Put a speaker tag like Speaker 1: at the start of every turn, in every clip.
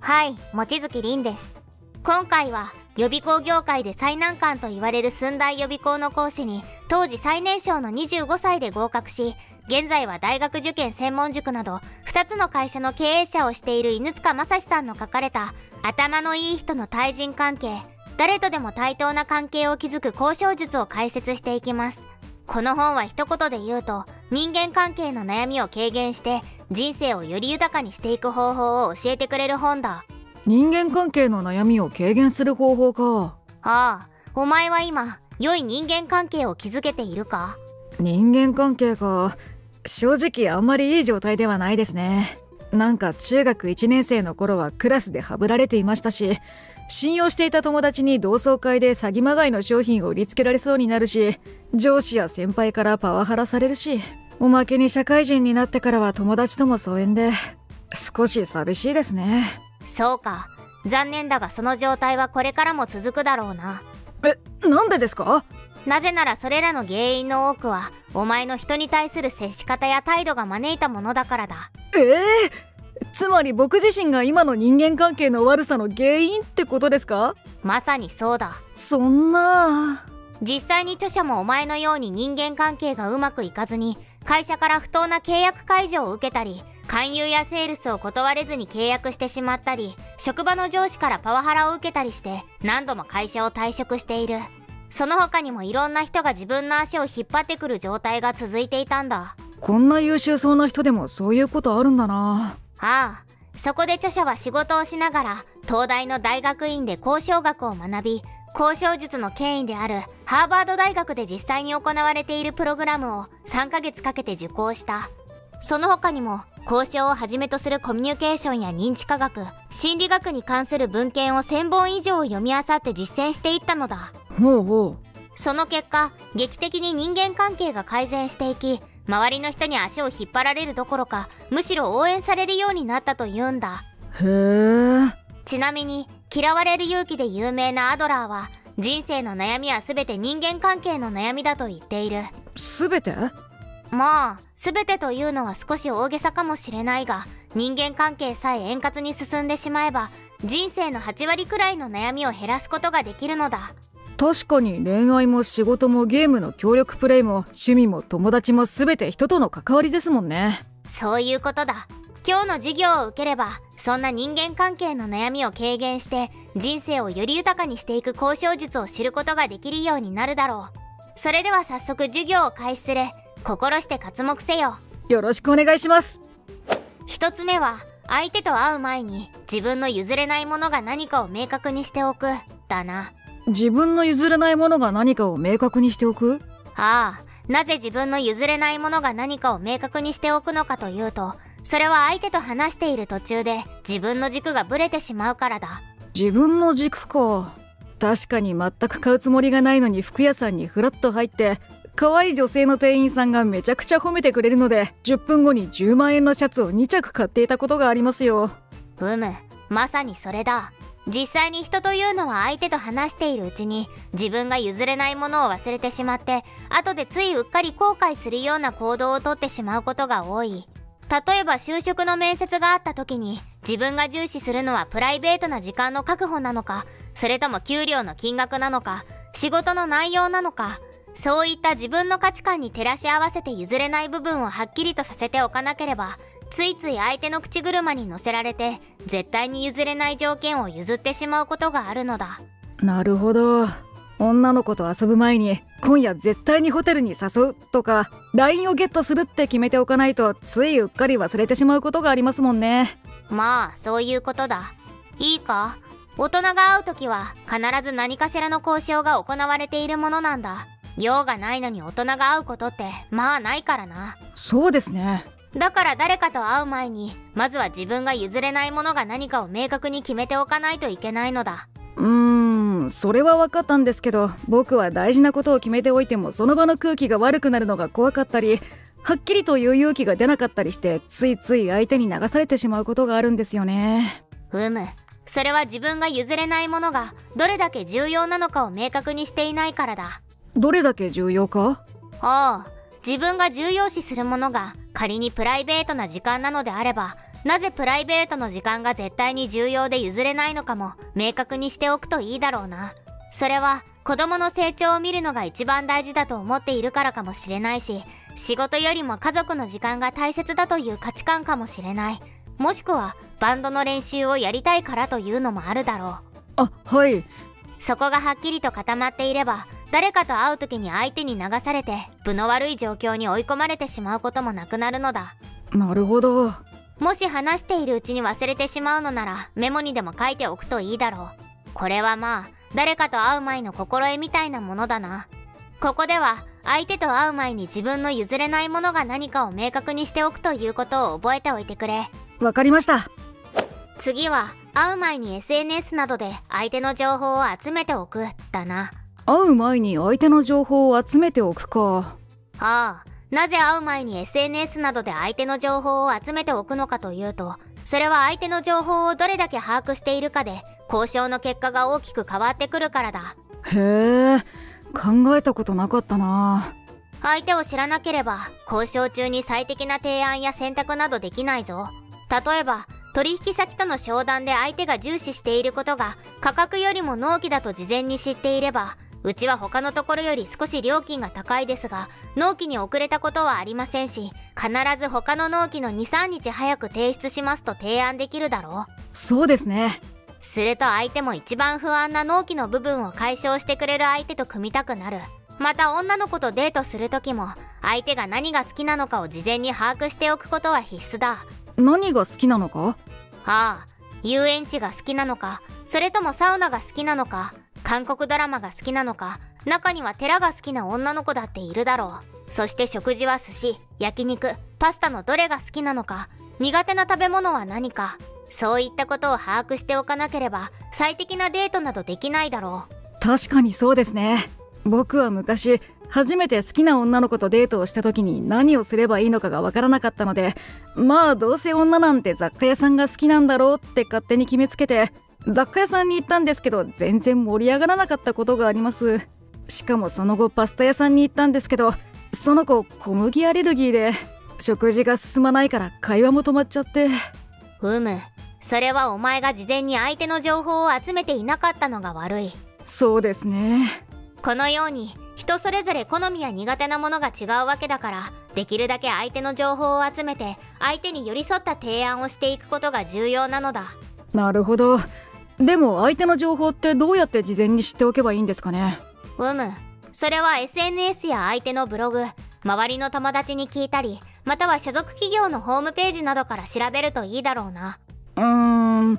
Speaker 1: はい望月凛です。今回は予備校業界で最難関と言われる寸大予備校の講師に当時最年少の25歳で合格し現在は大学受験専門塾など2つの会社の経営者をしている犬塚正史さんの書かれた頭のいい人の対人関係誰とでも対等な関係を築く交渉術を解説していきます。この本は一言で言うと人間関係の悩みを軽減して人生をより豊かにしていく方法を教えてくれる本だ。
Speaker 2: 人間関係の悩みを軽減する方法か。
Speaker 1: ああお前は今良い人間関係を築けているか？
Speaker 2: 人間関係か。正直あんまりいい状態ではないですね。なんか中学1年生の頃はクラスでハブられていましたし信用していた友達に同窓会で詐欺まがいの商品を売りつけられそうになるし上司や先輩からパワハラされるしおまけに社会人になってからは友達とも疎遠で少し寂しいですね。
Speaker 1: そうか。残念だがその状態はこれからも続くだろうな。
Speaker 2: えなんでですか？
Speaker 1: なぜならそれらの原因の多くはお前の人に対する接し方や態度が招いたものだからだ。
Speaker 2: ええー、つまり僕自身が今の人間関係の悪さの原因ってことですか？
Speaker 1: まさにそうだ。
Speaker 2: そんな。
Speaker 1: 実際に著者もお前のように人間関係がうまくいかずに会社から不当な契約解除を受けたり勧誘やセールスを断れずに契約してしまったり職場の上司からパワハラを受けたりして何度も会社を退職している。その他にもいろんな人が自分の足を引っ張ってくる状態が続いていたんだ。
Speaker 2: こんな優秀そうな人でもそういうことあるんだな
Speaker 1: ああそこで著者は仕事をしながら東大の大学院で交渉学を学び交渉術の権威であるハーバード大学で実際に行われているプログラムを3ヶ月かけて受講した。その他にも交渉をはじめとするコミュニケーションや認知科学心理学に関する文献を1000本以上読み漁って実践していったのだ。
Speaker 2: ほうほう。
Speaker 1: その結果劇的に人間関係が改善していき周りの人に足を引っ張られるどころかむしろ応援されるようになったというんだ。
Speaker 2: へえ。
Speaker 1: ちなみに嫌われる勇気で有名なアドラーは人生の悩みは全て人間関係の悩みだと言っている。
Speaker 2: 全て？
Speaker 1: まあ全てというのは少し大げさかもしれないが人間関係さえ円滑に進んでしまえば人生の8割くらいの悩みを減らすことができるのだ
Speaker 2: 確かに恋愛も仕事もゲームの協力プレイも趣味も友達も全て人との関わりですもんね。
Speaker 1: そういうことだ。今日の授業を受ければそんな人間関係の悩みを軽減して人生をより豊かにしていく交渉術を知ることができるようになるだろう。それでは早速授業を開始する。心して刮目せよ。
Speaker 2: よろしくお願いします。
Speaker 1: 一つ目は相手と会う前に自分の譲れないものが何かを明確にしておく。だな
Speaker 2: 自分の譲れないものが何かを明確にしておく？
Speaker 1: ああなぜ自分の譲れないものが何かを明確にしておくのかというとそれは相手と話している途中で自分の軸がブレてしまうからだ。
Speaker 2: 自分の軸か。確かに全く買うつもりがないのに服屋さんにフラッと入って可愛い女性の店員さんがめちゃくちゃ褒めてくれるので10分後に10万円のシャツを2着買っていたことがありますよ。
Speaker 1: うむまさにそれだ実際に人というのは相手と話しているうちに自分が譲れないものを忘れてしまって後でついうっかり後悔するような行動をとってしまうことが多い。例えば就職の面接があった時に自分が重視するのはプライベートな時間の確保なのかそれとも給料の金額なのか仕事の内容なのかそういった自分の価値観に照らし合わせて譲れない部分をはっきりとさせておかなければついつい相手の口車に乗せられて絶対に譲れない条件を譲ってしまうことがあるのだ。
Speaker 2: なるほど。女の子と遊ぶ前に今夜絶対にホテルに誘うとか LINE をゲットするって決めておかないとついうっかり忘れてしまうことがありますもんね。
Speaker 1: まあそういうことだ。いいか？大人が会う時は必ず何かしらの交渉が行われているものなんだ。用がないのに大人が会うことってまあないからな。
Speaker 2: そうですね
Speaker 1: だから誰かと会う前にまずは自分が譲れないものが何かを明確に決めておかないといけないのだ。
Speaker 2: うーんそれは分かったんですけど僕は大事なことを決めておいてもその場の空気が悪くなるのが怖かったりはっきりと言う勇気が出なかったりしてついつい相手に流されてしまうことがあるんですよね。
Speaker 1: うむそれは自分が譲れないものがどれだけ重要なのかを明確にしていないからだ。
Speaker 2: どれだけ重要か？
Speaker 1: ああ自分が重要視するものが仮にプライベートな時間なのであればなぜプライベートの時間が絶対に重要で譲れないのかも明確にしておくといいだろうな。それは子供の成長を見るのが一番大事だと思っているからかもしれないし仕事よりも家族の時間が大切だという価値観かもしれない。もしくはバンドの練習をやりたいからというのもあるだろう。
Speaker 2: あはい。
Speaker 1: そこがはっきりと固まっていれば誰かと会う時に相手に流されて分の悪い状況に追い込まれてしまうこともなくなるのだ。
Speaker 2: なるほど。
Speaker 1: もし話しているうちに忘れてしまうのならメモにでも書いておくといいだろう。これはまあ誰かと会う前の心得みたいなものだな。ここでは相手と会う前に自分の譲れないものが何かを明確にしておくということを覚えておいてくれ。
Speaker 2: わかりました。
Speaker 1: 次は会う前に SNS などで相手の情報を集めておくだな
Speaker 2: 会う前に相手の情報を集めておくか。
Speaker 1: ああなぜ会う前に SNS などで相手の情報を集めておくのかというとそれは相手の情報をどれだけ把握しているかで交渉の結果が大きく変わってくるからだ。
Speaker 2: へえ考えたことなかったな。
Speaker 1: 相手を知らなければ交渉中に最適な提案や選択などできないぞ。例えば取引先との商談で相手が重視していることが価格よりも納期だと事前に知っていればうちは他のところより少し料金が高いですが納期に遅れたことはありませんし必ず他の納期の23日早く提出しますと提案できるだろう。
Speaker 2: そうですね。
Speaker 1: すると相手も一番不安な納期の部分を解消してくれる相手と組みたくなる。また女の子とデートする時も相手が何が好きなのかを事前に把握しておくことは必須だ。
Speaker 2: 何が好きなのか？
Speaker 1: ああ遊園地が好きなのかそれともサウナが好きなのか韓国ドラマが好きなのか中には寺が好きな女の子だっているだろう。そして食事は寿司焼肉パスタのどれが好きなのか苦手な食べ物は何か。そういったことを把握しておかなければ最適なデートなどできないだろ
Speaker 2: う。確かにそうですね。僕は昔初めて好きな女の子とデートをした時に何をすればいいのかがわからなかったのでまあどうせ女なんて雑貨屋さんが好きなんだろうって勝手に決めつけて雑貨屋さんに行ったんですけど全然盛り上がらなかったことがあります。しかもその後パスタ屋さんに行ったんですけどその子小麦アレルギーで食事が進まないから会話も止まっちゃって。
Speaker 1: うむそれはお前が事前に相手の情報を集めていなかったのが悪い。
Speaker 2: そうですね。
Speaker 1: このように人それぞれ好みや苦手なものが違うわけだからできるだけ相手の情報を集めて相手に寄り添った提案をしていくことが重要なのだ。
Speaker 2: なるほどでも相手の情報ってどうやって事前に知っておけばいいんですかね？
Speaker 1: うむ。それは SNS や相手のブログ周りの友達に聞いたりまたは所属企業のホームページなどから調べるといいだろうな。
Speaker 2: うーん。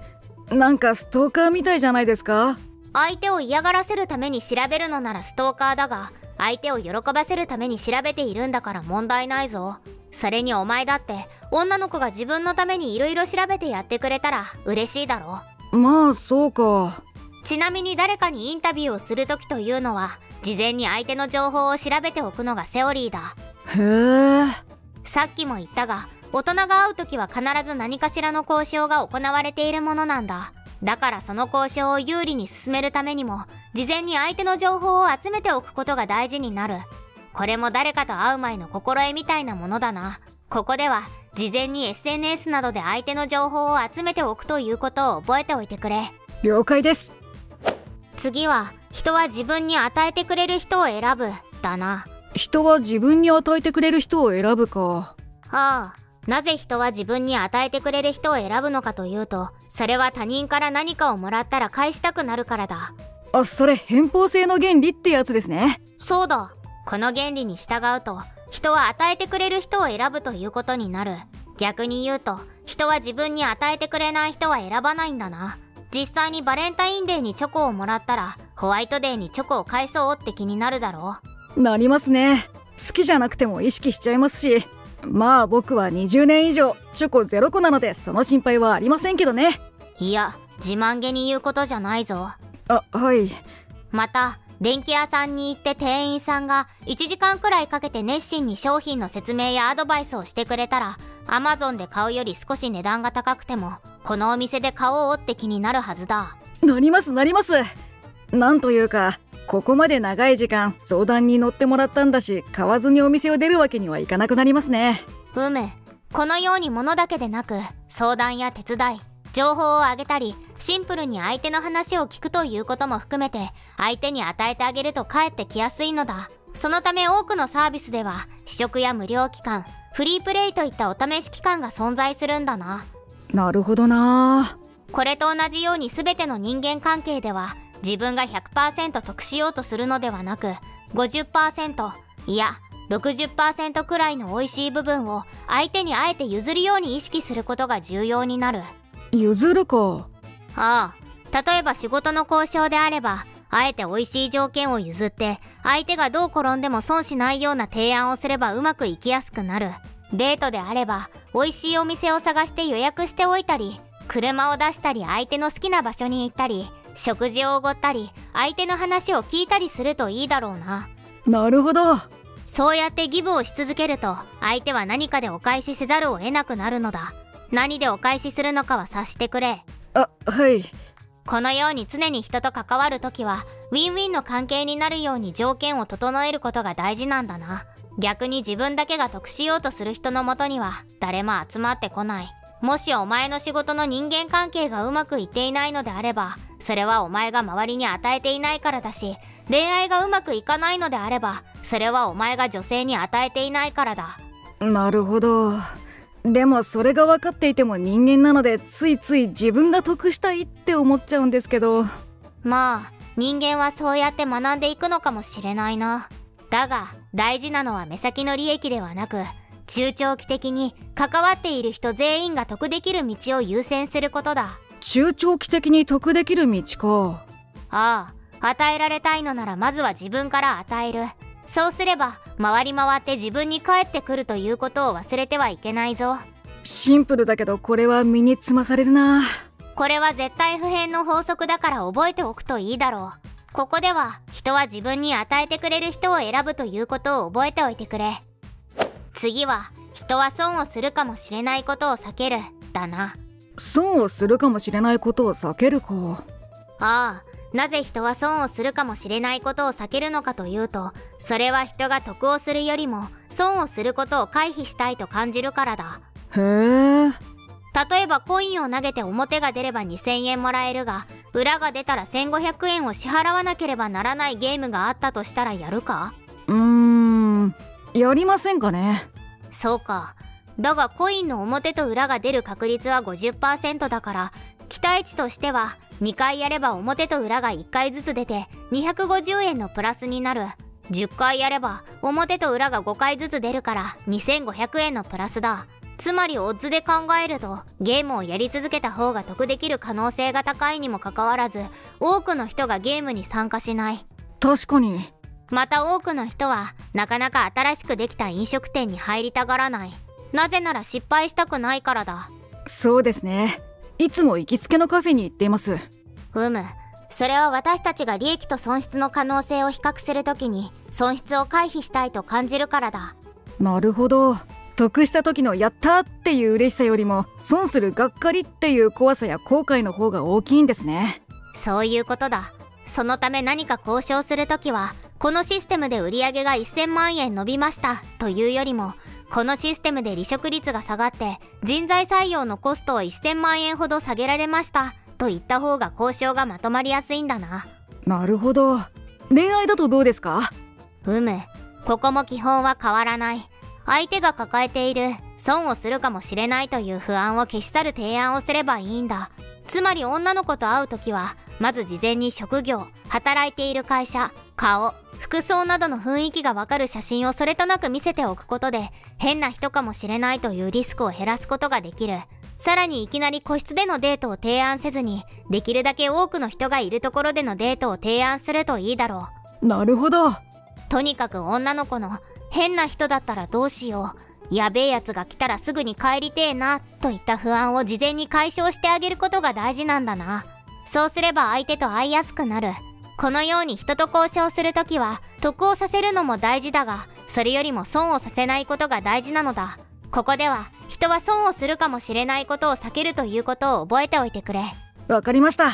Speaker 2: なんかストーカーみたいじゃないですか？
Speaker 1: 相手を嫌がらせるために調べるのならストーカーだが相手を喜ばせるために調べているんだから問題ないぞ。それにお前だって女の子が自分のために色々調べてやってくれたら嬉しいだろ
Speaker 2: まあそうか。
Speaker 1: ちなみに誰かにインタビューをする時というのは事前に相手の情報を調べておくのがセオリーだ。
Speaker 2: へえ。
Speaker 1: さっきも言ったが大人が会う時は必ず何かしらの交渉が行われているものなんだ。だからその交渉を有利に進めるためにも事前に相手の情報を集めておくことが大事になる。これも誰かと会う前の心得みたいなものだな。ここでは事前に SNS などで相手の情報を集めておくということを覚えておいてくれ。
Speaker 2: 了解です。
Speaker 1: 次は人は自分に与えてくれる人を選ぶ。だな。
Speaker 2: 人は自分に与えてくれる人を選ぶか。
Speaker 1: ああ。なぜ人は自分に与えてくれる人を選ぶのかというとそれは他人から何かをもらったら返したくなるからだ。
Speaker 2: あそれ偏方性の原理ってやつですね。
Speaker 1: そうだ。この原理に従うと人は与えてくれる人を選ぶということになる。逆に言うと人は自分に与えてくれない人は選ばないんだな。実際にバレンタインデーにチョコをもらったらホワイトデーにチョコを返そうって気になるだろ
Speaker 2: う。なりますね。好きじゃなくても意識しちゃいますし。まあ僕は20年以上チョコゼロ個なのでその心配はありませんけどね。
Speaker 1: いや自慢げに言うことじゃないぞ。
Speaker 2: あはい。
Speaker 1: また電気屋さんに行って店員さんが1時間くらいかけて熱心に商品の説明やアドバイスをしてくれたら Amazon で買うより少し値段が高くてもこのお店で買おうって気になるはずだ。
Speaker 2: なりますなります。なんというかここまで長い時間相談に乗ってもらったんだし買わずにお店を出るわけにはいかなくなりますね。
Speaker 1: うむこのように物だけでなく相談や手伝い情報をあげたりシンプルに相手の話を聞くということも含めて相手に与えてあげると返ってきやすいのだ。そのため多くのサービスでは試食や無料期間フリープレイといったお試し期間が存在するんだな。
Speaker 2: なるほどな。
Speaker 1: これと同じように全ての人間関係では自分が100%得しようとするのではなく50%いや60%くらいの美味しい部分を相手にあえて譲るように意識することが重要になる
Speaker 2: 譲るか。
Speaker 1: ああ例えば仕事の交渉であればあえて美味しい条件を譲って相手がどう転んでも損しないような提案をすればうまくいきやすくなる。デートであれば美味しいお店を探して予約しておいたり車を出したり相手の好きな場所に行ったり食事をおごったり相手の話を聞いたりするといいだろうな。
Speaker 2: なるほど。
Speaker 1: そうやってギブをし続けると相手は何かでお返しせざるを得なくなるのだ何でお返しするのかは察してくれ。
Speaker 2: あはい。
Speaker 1: このように常に人と関わるときはウィンウィンの関係になるように条件を整えることが大事なんだな。逆に自分だけが得しようとする人のもとには誰も集まってこない。もしお前の仕事の人間関係がうまくいっていないのであればそれはお前が周りに与えていないからだし恋愛がうまくいかないのであればそれはお前が女性に与えていないからだ。
Speaker 2: なるほどでもそれが分かっていても人間なのでついつい自分が得したいって思っちゃうんですけど。
Speaker 1: まあ人間はそうやって学んでいくのかもしれないな。だが大事なのは目先の利益ではなく中長期的に関わっている人全員が得できる道を優先することだ。
Speaker 2: 中長期的に得できる道か。
Speaker 1: ああ与えられたいのならまずは自分から与えるそうすれば回り回って自分に返ってくるということを忘れてはいけないぞ。
Speaker 2: シンプルだけどこれは身につまされるな。
Speaker 1: これは絶対不変の法則だから覚えておくといいだろう。ここでは人は自分に与えてくれる人を選ぶということを覚えておいてくれ。次は人は損をするかもしれないことを避ける。だな。
Speaker 2: 損をするかもしれないことを避けるか
Speaker 1: ああなぜ人は損をするかもしれないことを避けるのかというとそれは人が得をするよりも損をすることを回避したいと感じるからだ。
Speaker 2: へえ。
Speaker 1: 例えばコインを投げて表が出れば2000円もらえるが裏が出たら1500円を支払わなければならないゲームがあったとしたらやるか？
Speaker 2: うーん。やりませんかね。
Speaker 1: そうか。だがコインの表と裏が出る確率は50%だから期待値としては2回やれば表と裏が1回ずつ出て250円のプラスになる。10回やれば表と裏が5回ずつ出るから2500円のプラスだ。つまりオッズで考えるとゲームをやり続けた方が得できる可能性が高いにもかかわらず多くの人がゲームに参加しない。
Speaker 2: 確かに。
Speaker 1: また多くの人はなかなか新しくできた飲食店に入りたがらない。なぜなら失敗したくないからだ。
Speaker 2: そうですねいつも行きつけのカフェに行っています。
Speaker 1: うむ。それは私たちが利益と損失の可能性を比較するときに損失を回避したいと感じるからだ。
Speaker 2: なるほど。得した時のやったっていう嬉しさよりも損するがっかりっていう怖さや後悔の方が大きいんですね。
Speaker 1: そういうことだ。そのため何か交渉するときはこのシステムで売り上げが1000万円伸びましたというよりもこのシステムで離職率が下がって人材採用のコストを1000万円ほど下げられました。と言った方が交渉がまとまりやすいんだな。
Speaker 2: なるほど。恋愛だとどうですか？
Speaker 1: うむ。ここも基本は変わらない。相手が抱えている損をするかもしれないという不安を消し去る提案をすればいいんだ。つまり女の子と会う時はまず事前に職業働いている会社顔服装などの雰囲気がわかる写真をそれとなく見せておくことで変な人かもしれないというリスクを減らすことができる。さらにいきなり個室でのデートを提案せずにできるだけ多くの人がいるところでのデートを提案するといいだろ
Speaker 2: う。なるほど。
Speaker 1: とにかく女の子の変な人だったらどうしよう。やべえやつが来たらすぐに帰りてえなといった不安を事前に解消してあげることが大事なんだな。そうすれば相手と会いやすくなるこのように人と交渉するときは得をさせるのも大事だがそれよりも損をさせないことが大事なのだ。ここでは人は損をするかもしれないことを避けるということを覚えておいてくれ。
Speaker 2: わかりました。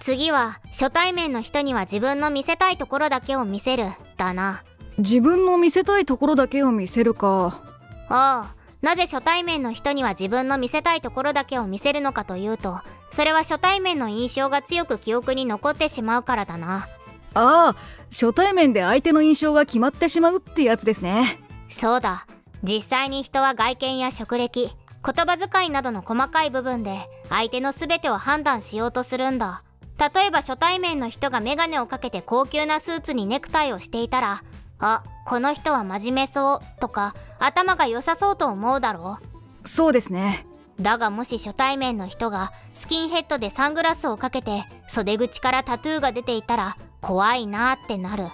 Speaker 1: 次は初対面の人には自分の見せたいところだけを見せる。だな。
Speaker 2: 自分の見せたいところだけを見せるか。
Speaker 1: ああなぜ初対面の人には自分の見せたいところだけを見せるのかというとそれは初対面の印象が強く記憶に残ってしまうからだな。
Speaker 2: ああ初対面で相手の印象が決まってしまうってやつですね。
Speaker 1: そうだ。実際に人は外見や職歴言葉遣いなどの細かい部分で相手の全てを判断しようとするんだ。例えば初対面の人がメガネをかけて高級なスーツにネクタイをしていたらあこの人は真面目そうとか頭が良さそうと思うだろ
Speaker 2: うそうですね。
Speaker 1: だがもし初対面の人がスキンヘッドでサングラスをかけて袖口からタトゥーが出ていたら怖いなってなる。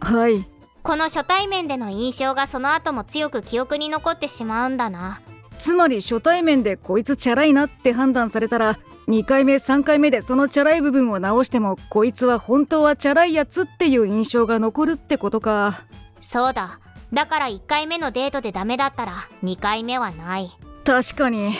Speaker 2: はい。
Speaker 1: この初対面での印象がその後も強く記憶に残ってしまうんだな。
Speaker 2: つまり初対面でこいつチャラいなって判断されたら2回目3回目でそのチャラい部分を直してもこいつは本当はチャラいやつっていう印象が残るってことか。
Speaker 1: そうだ。だから1回目のデートでダメだったら2回目はない。
Speaker 2: 確かに。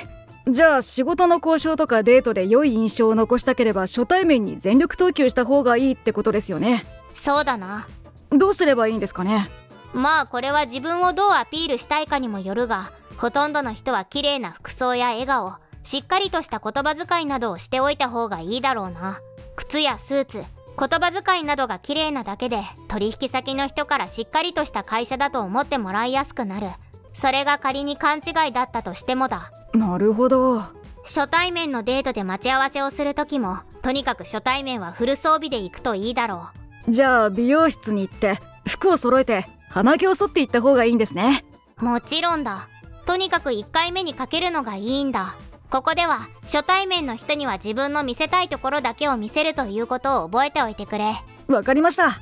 Speaker 2: じゃあ仕事の交渉とかデートで良い印象を残したければ初対面に全力投球した方がいいってことですよね。
Speaker 1: そうだな。
Speaker 2: どうすればいいんですかね？
Speaker 1: まあこれは自分をどうアピールしたいかにもよるがほとんどの人は綺麗な服装や笑顔しっかりとした言葉遣いなどをしておいた方がいいだろうな。靴やスーツ言葉遣いなどが綺麗なだけで取引先の人からしっかりとした会社だと思ってもらいやすくなる。それが仮に勘違いだったとしてもだ。
Speaker 2: なるほど。
Speaker 1: 初対面のデートで待ち合わせをする時もとにかく初対面はフル装備で行くといいだろ
Speaker 2: う。じゃあ美容室に行って服を揃えて鼻毛を剃っていった方がいいんですね。
Speaker 1: もちろんだ。とにかく1回目にかけるのがいいんだここでは初対面の人には自分の見せたいところだけを見せるということを覚えておいてくれ。
Speaker 2: わかりました。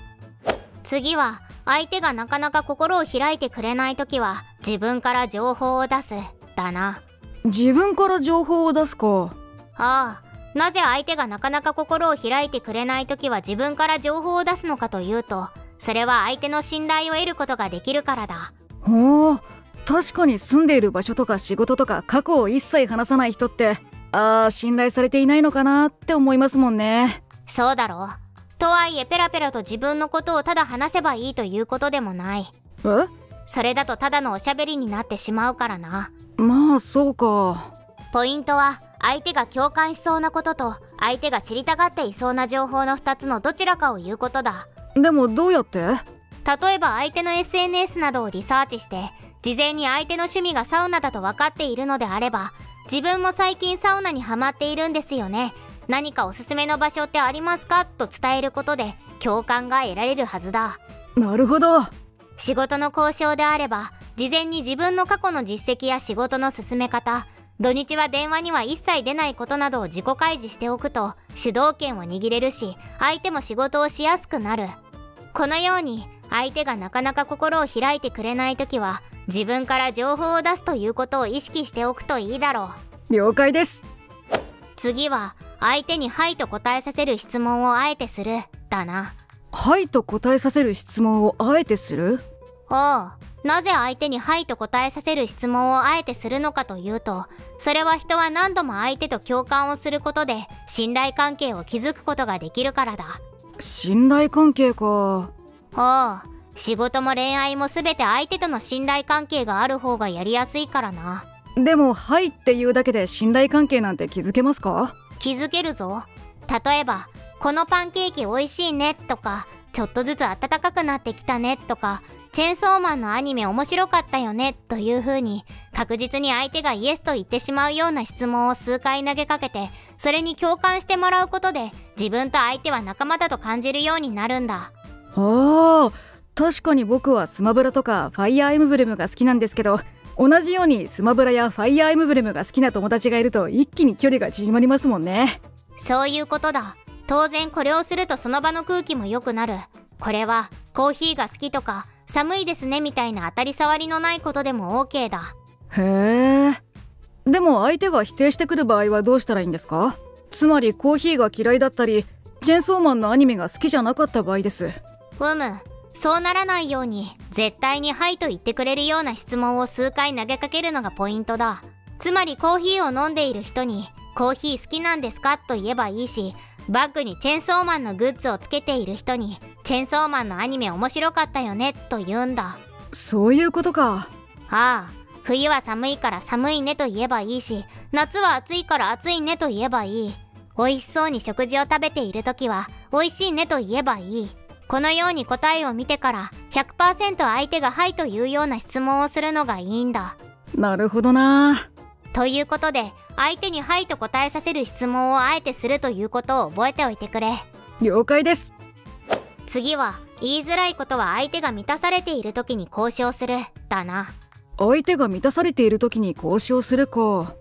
Speaker 1: 次は相手がなかなか心を開いてくれない時は自分から情報を出すだな。
Speaker 2: 自分から情報を出すか。
Speaker 1: ああなぜ相手がなかなか心を開いてくれない時は自分から情報を出すのかというとそれは相手の信頼を得ることができるからだ。
Speaker 2: ほう確かに住んでいる場所とか仕事とか過去を一切話さない人ってああ信頼されていないのかなって思いますもんね。
Speaker 1: そうだろう。とはいえペラペラと自分のことをただ話せばいいということでもない。
Speaker 2: え？
Speaker 1: それだとただのおしゃべりになってしまうからな。
Speaker 2: まあそうか。
Speaker 1: ポイントは相手が共感しそうなことと相手が知りたがっていそうな情報の2つのどちらかを言うことだ。
Speaker 2: でもどうやって？
Speaker 1: 例えば相手の SNS などをリサーチして事前に相手の趣味がサウナだと分かっているのであれば自分も最近サウナにハマっているんですよね。何かおすすめの場所ってありますかと伝えることで共感が得られるはずだ。
Speaker 2: なるほど。
Speaker 1: 仕事の交渉であれば事前に自分の過去の実績や仕事の進め方土日は電話には一切出ないことなどを自己開示しておくと主導権を握れるし相手も仕事をしやすくなる。このように相手がなかなか心を開いてくれない時は自分から情報を出すということを意識しておくといいだろ
Speaker 2: う。了解です。
Speaker 1: 次は相手に「はい」と答えさせる質問をあえてする。だな「
Speaker 2: はい」と答えさせる質問をあえてする？
Speaker 1: おう。なぜ相手に「はい」と答えさせる質問をあえてするのかというとそれは人は何度も相手と共感をすることで信頼関係を築くことができるからだ。
Speaker 2: 信頼関係か。
Speaker 1: おう仕事も恋愛も全て相手との信頼関係がある方がやりやすいからな。
Speaker 2: でも「はい」っていうだけで信頼関係なんて築けますか？
Speaker 1: 気づけるぞ。例えば「このパンケーキ美味しいね」とか「ちょっとずつ暖かくなってきたね」とか「チェーンソーマンのアニメ面白かったよね」という風に確実に相手がイエスと言ってしまうような質問を数回投げかけてそれに共感してもらうことで自分と相手は仲間だと感じるようになるんだ。
Speaker 2: ああ確かに僕はスマブラとかファイアーエムブレムが好きなんですけど同じようにスマブラやファイアーエムブレムが好きな友達がいると一気に距離が縮まりますもんね。
Speaker 1: そういうことだ。当然これをするとその場の空気も良くなる。これはコーヒーが好きとか寒いですねみたいな当たり障りのないことでも OK だ。
Speaker 2: へえ。でも相手が否定してくる場合はどうしたらいいんですか？つまりコーヒーが嫌いだったりチェーンソーマンのアニメが好きじゃなかった場合です。
Speaker 1: ふむそうならないように絶対に「はい」と言ってくれるような質問を数回投げかけるのがポイントだ。つまりコーヒーを飲んでいる人に「コーヒー好きなんですか?」と言えばいいしバッグにチェーンソーマンのグッズをつけている人に「チェーンソーマンのアニメ面白かったよね」と言うんだ。
Speaker 2: そういうことか。
Speaker 1: ああ冬は寒いから寒いねと言えばいいし夏は暑いから暑いねと言えばいい。美味しそうに食事を食べている時は美味しいねと言えばいいこのように答えを見てから100%相手がはいというような質問をするのがいいんだ。
Speaker 2: なるほどな。
Speaker 1: ということで相手にはいと答えさせる質問をあえてするということを覚えておいてくれ。
Speaker 2: 了解です。
Speaker 1: 次は言いづらいことは相手が満たされている時に交渉するだな。
Speaker 2: 相手が満たされている時に交渉するか。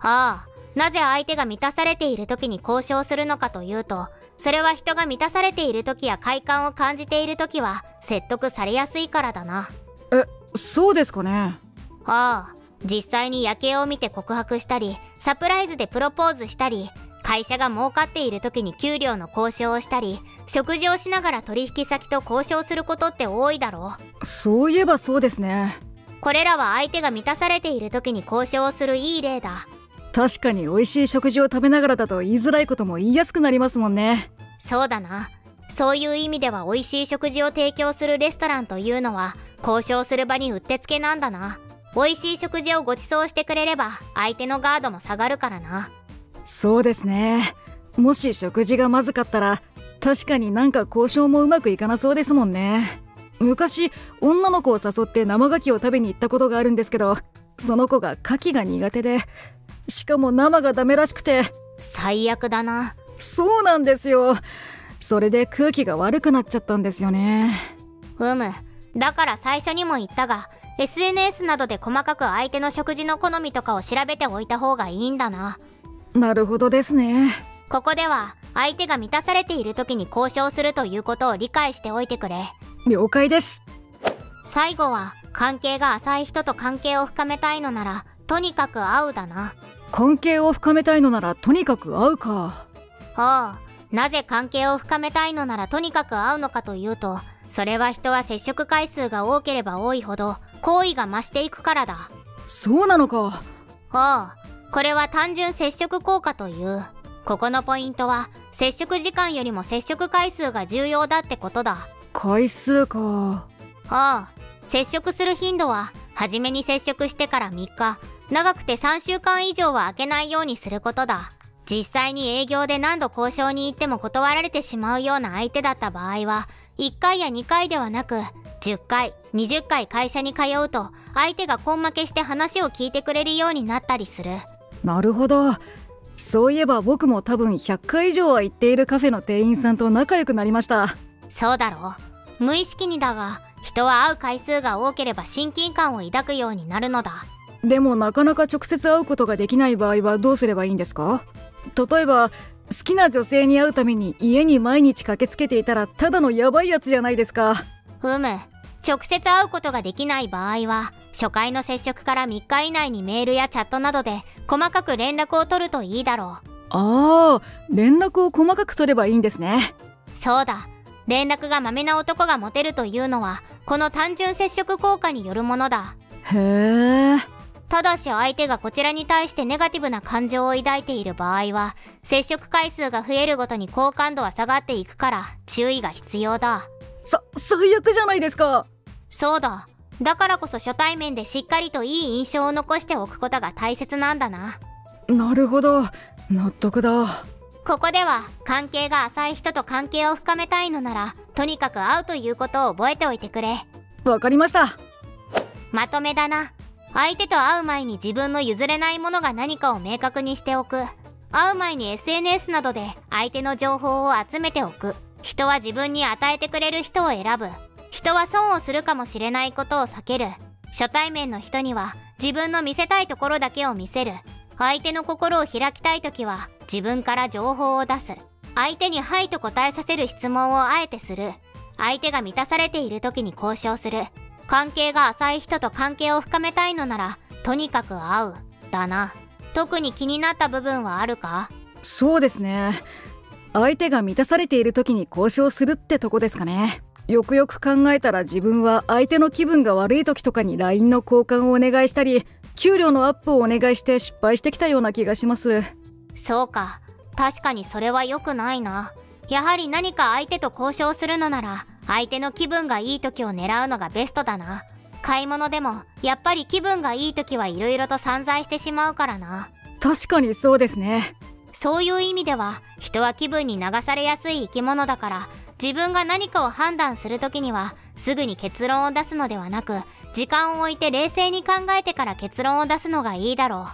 Speaker 1: ああなぜ相手が満たされている時に交渉するのかというとそれは人が満たされている時や快感を感じている時は説得されやすいからだな。
Speaker 2: えそうですかね。
Speaker 1: ああ実際に夜景を見て告白したりサプライズでプロポーズしたり会社が儲かっている時に給料の交渉をしたり食事をしながら取引先と交渉することって多いだろ
Speaker 2: う。そういえばそうですね。
Speaker 1: これらは相手が満たされている時に交渉をするいい例だ
Speaker 2: 確かに美味しい食事を食べながらだと言いづらいことも言いやすくなりますもんね。
Speaker 1: そうだな。そういう意味では美味しい食事を提供するレストランというのは交渉する場にうってつけなんだな。美味しい食事をご馳走してくれれば相手のガードも下がるからな。
Speaker 2: そうですね。もし食事がまずかったら確かになんか交渉もうまくいかなそうですもんね。昔女の子を誘って生牡蠣を食べに行ったことがあるんですけどその子が牡蠣が苦手でしかも生がダメらしくて。
Speaker 1: 最悪だな。
Speaker 2: そうなんですよ。それで空気が悪くなっちゃったんですよね。
Speaker 1: うむ。だから最初にも言ったが SNS などで細かく相手の食事の好みとかを調べておいた方がいいんだな。
Speaker 2: なるほどですね。
Speaker 1: ここでは相手が満たされている時に交渉するということを理解しておいてくれ。
Speaker 2: 了解です。
Speaker 1: 最後は関係が浅い人と関係を深めたいのならとにかく会うだな
Speaker 2: 関係を深めたいのならとにかく会うか。
Speaker 1: ああなぜ関係を深めたいのならとにかく会うのかというとそれは人は接触回数が多ければ多いほど好意が増していくからだ。
Speaker 2: そうなのか。
Speaker 1: ああこれは単純接触効果というここのポイントは接触時間よりも接触回数が重要だってことだ。
Speaker 2: 回数か。
Speaker 1: ああ接触する頻度は初めに接触してから3日長くて3週間以上は空けないようにすることだ。実際に営業で何度交渉に行っても断られてしまうような相手だった場合は1回や2回ではなく10回20回会社に通うと相手が根負けして話を聞いてくれるようになったりする。
Speaker 2: なるほど。そういえば僕も多分100回以上は行っているカフェの店員さんと仲良くなりました。
Speaker 1: そうだろう。無意識にだが人は会う回数が多ければ親近感を抱くようになるのだ
Speaker 2: でもなかなか直接会うことができない場合はどうすればいいんですか？例えば好きな女性に会うために家に毎日駆けつけていたらただのヤバいやつじゃないですか。
Speaker 1: ふむ。直接会うことができない場合は初回の接触から3日以内にメールやチャットなどで細かく連絡を取るといいだろう。
Speaker 2: ああ連絡を細かく取ればいいんですね。
Speaker 1: そうだ。連絡がまめな男がモテるというのはこの単純接触効果によるものだ。
Speaker 2: へえ
Speaker 1: ただし相手がこちらに対してネガティブな感情を抱いている場合は接触回数が増えるごとに好感度は下がっていくから注意が必要だ。
Speaker 2: さ最悪じゃないですか。
Speaker 1: そうだ。だからこそ初対面でしっかりといい印象を残しておくことが大切なんだな。
Speaker 2: なるほど。納得だ。
Speaker 1: ここでは関係が浅い人と関係を深めたいのならとにかく会うということを覚えておいてくれ。
Speaker 2: わかりました。
Speaker 1: まとめだな相手と会う前に自分の譲れないものが何かを明確にしておく。会う前に SNS などで相手の情報を集めておく。人は自分に与えてくれる人を選ぶ。人は損をするかもしれないことを避ける。初対面の人には自分の見せたいところだけを見せる。相手の心を開きたい時は自分から情報を出す。相手に「はい」と答えさせる質問をあえてする。相手が満たされている時に交渉する。関係が浅い人と関係を深めたいのならとにかく会う。だな。特に気になった部分はあるか？
Speaker 2: そうですね。相手が満たされている時に交渉するってとこですかね。よくよく考えたら自分は相手の気分が悪い時とかに LINE の交換をお願いしたり給料のアップをお願いして失敗してきたような気がします。
Speaker 1: そうか。確かにそれは良くないな。やはり何か相手と交渉するのなら相手の気分がいい時を狙うのがベストだな。買い物でもやっぱり気分がいい時はいろいろと散財してしまうからな。
Speaker 2: 確かにそうですね。
Speaker 1: そういう意味では人は気分に流されやすい生き物だから自分が何かを判断する時にはすぐに結論を出すのではなく時間を置いて冷静に考えてから結論を出すのがいいだろ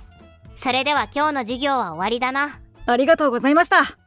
Speaker 1: う。それでは今日の授業は終わりだな。
Speaker 2: ありがとうございました